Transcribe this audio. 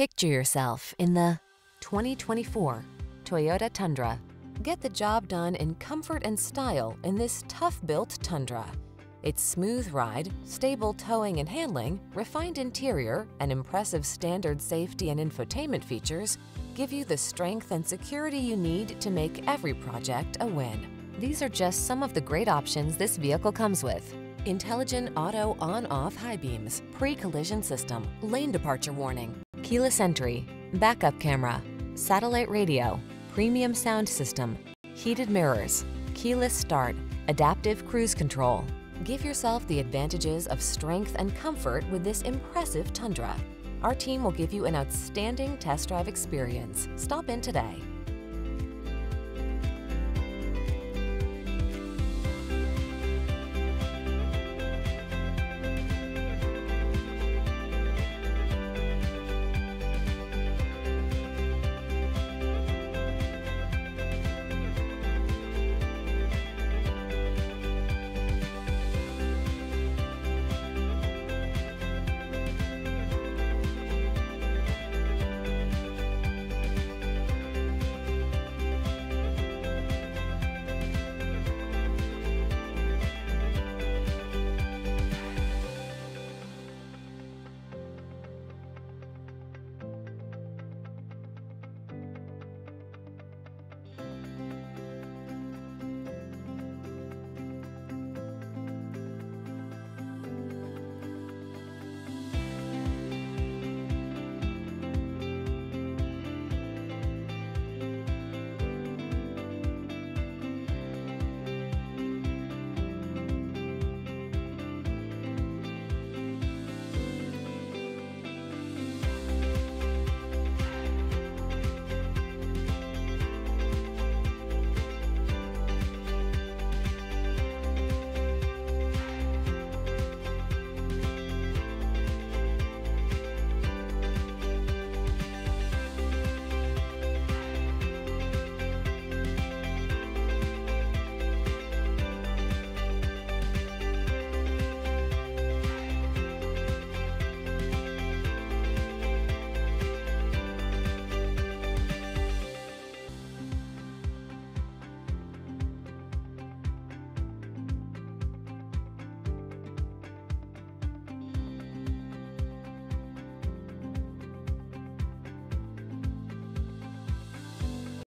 Picture yourself in the 2024 Toyota Tundra. Get the job done in comfort and style in this tough-built Tundra. Its smooth ride, stable towing and handling, refined interior, and impressive standard safety and infotainment features give you the strength and security you need to make every project a win. These are just some of the great options this vehicle comes with. Intelligent auto on-off high beams, pre-collision system, lane departure warning, keyless entry, backup camera, satellite radio, premium sound system, heated mirrors, keyless start, adaptive cruise control. Give yourself the advantages of strength and comfort with this impressive Tundra. Our team will give you an outstanding test drive experience. Stop in today.